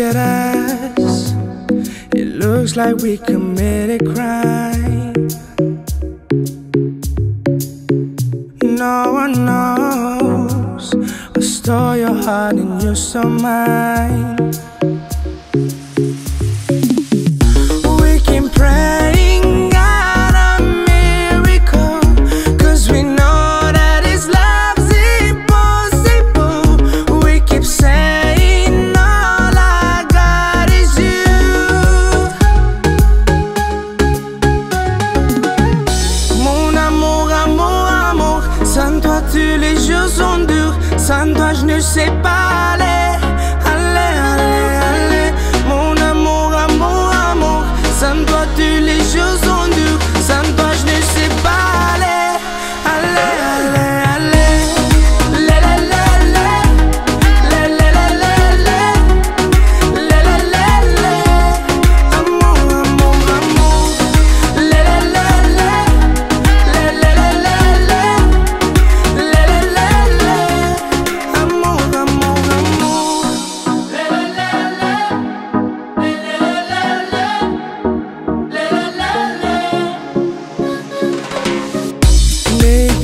at us, it looks like we committed crime. No one knows. I stole your heart and you stole mine. je sais pas les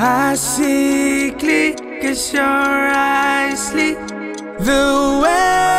I see clear, cause your eyes sleep the way.